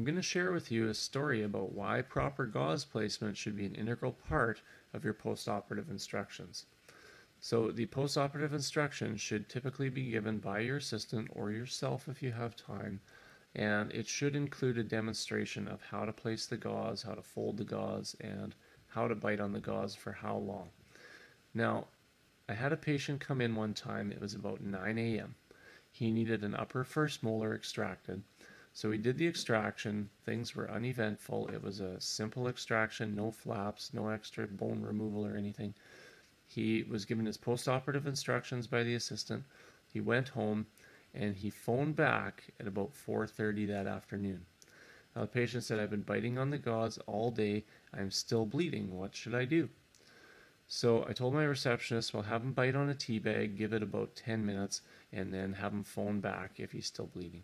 I'm going to share with you a story about why proper gauze placement should be an integral part of your postoperative instructions. So, the postoperative instructions should typically be given by your assistant or yourself if you have time, and it should include a demonstration of how to place the gauze, how to fold the gauze, and how to bite on the gauze for how long. Now, I had a patient come in one time, it was about 9 a.m. He needed an upper first molar extracted. So we did the extraction. Things were uneventful. It was a simple extraction, no flaps, no extra bone removal or anything. He was given his postoperative instructions by the assistant. He went home and he phoned back at about 4:30 that afternoon. Now the patient said, "I've been biting on the gauze all day. I'm still bleeding. What should I do?" So I told my receptionist, "Well, have him bite on a tea bag, give it about 10 minutes, and then have him phone back if he's still bleeding."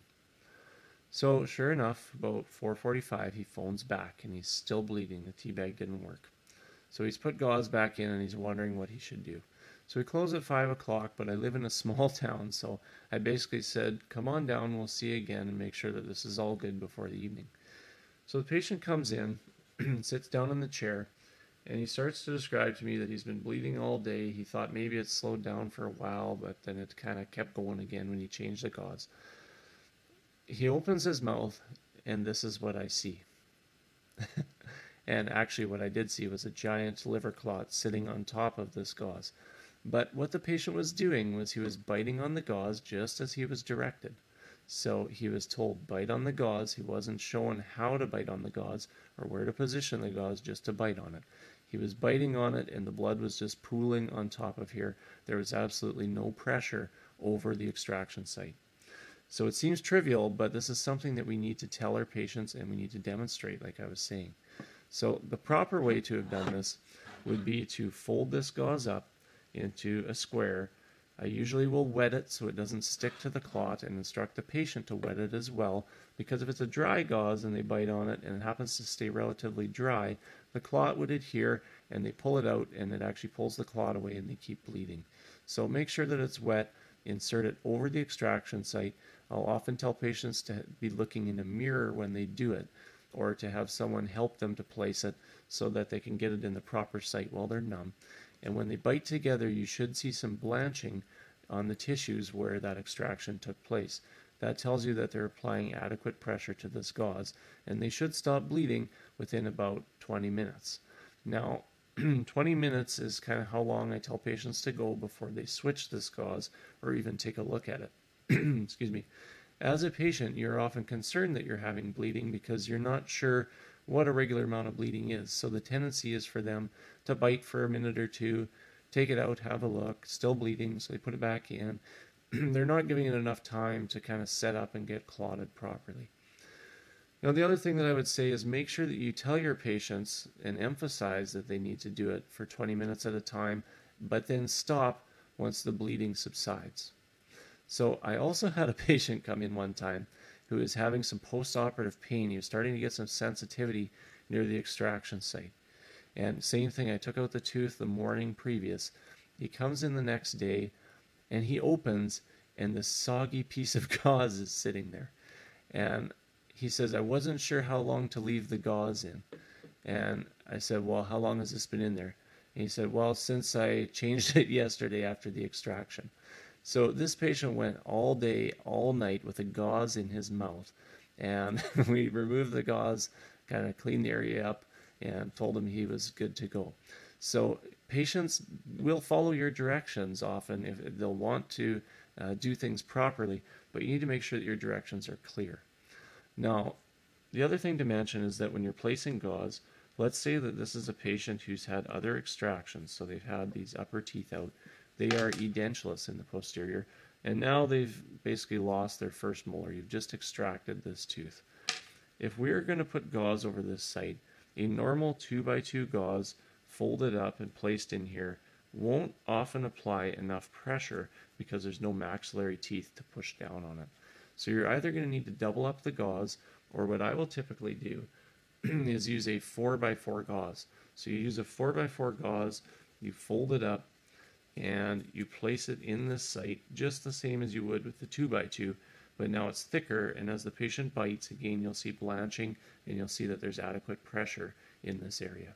So sure enough, about 4:45, he phones back and he's still bleeding. The tea bag didn't work. So he's put gauze back in and he's wondering what he should do. So we close at five o'clock, but I live in a small town, so I basically said, "Come on down, we'll see you again, and make sure that this is all good before the evening." So the patient comes in, and sits down in the chair, and he starts to describe to me that he's been bleeding all day. He thought maybe it slowed down for a while, but then it kind of kept going again when he changed the gauze. He opens his mouth, and this is what I see. and actually, what I did see was a giant liver clot sitting on top of this gauze. But what the patient was doing was he was biting on the gauze just as he was directed. So he was told bite on the gauze. He wasn't shown how to bite on the gauze or where to position the gauze just to bite on it. He was biting on it and the blood was just pooling on top of here. There was absolutely no pressure over the extraction site. So it seems trivial, but this is something that we need to tell our patients and we need to demonstrate, like I was saying. So the proper way to have done this would be to fold this gauze up into a square. I usually will wet it so it doesn't stick to the clot and instruct the patient to wet it as well because if it's a dry gauze and they bite on it and it happens to stay relatively dry, the clot would adhere and they pull it out and it actually pulls the clot away and they keep bleeding. So make sure that it's wet, insert it over the extraction site. I'll often tell patients to be looking in a mirror when they do it or to have someone help them to place it so that they can get it in the proper site while they're numb. And when they bite together, you should see some blanching on the tissues where that extraction took place. That tells you that they're applying adequate pressure to this gauze, and they should stop bleeding within about 20 minutes. Now, 20 minutes is kind of how long I tell patients to go before they switch this gauze or even take a look at it. Excuse me. As a patient, you're often concerned that you're having bleeding because you're not sure what a regular amount of bleeding is. So the tendency is for them to bite for a minute or two, take it out, have a look, still bleeding, so they put it back in. They're not giving it enough time to kind of set up and get clotted properly. Now, the other thing that I would say is make sure that you tell your patients and emphasize that they need to do it for 20 minutes at a time, but then stop once the bleeding subsides. So, I also had a patient come in one time who is having some postoperative pain. He was starting to get some sensitivity near the extraction site. And same thing, I took out the tooth the morning previous. He comes in the next day and he opens, and the soggy piece of gauze is sitting there. And he says, I wasn't sure how long to leave the gauze in. And I said, Well, how long has this been in there? And he said, Well, since I changed it yesterday after the extraction. So this patient went all day, all night with a gauze in his mouth. And we removed the gauze, kind of cleaned the area up, and told him he was good to go. So patients will follow your directions often if they'll want to uh, do things properly, but you need to make sure that your directions are clear. Now, the other thing to mention is that when you're placing gauze, let's say that this is a patient who's had other extractions, so they've had these upper teeth out, they are edentulous in the posterior, and now they've basically lost their first molar. You've just extracted this tooth. If we're going to put gauze over this site, a normal 2x2 gauze folded up and placed in here won't often apply enough pressure because there's no maxillary teeth to push down on it. So you're either going to need to double up the gauze, or what I will typically do is use a 4x4 gauze. So you use a 4x4 gauze, you fold it up, and you place it in the site just the same as you would with the 2x2, but now it's thicker, and as the patient bites, again, you'll see blanching, and you'll see that there's adequate pressure in this area.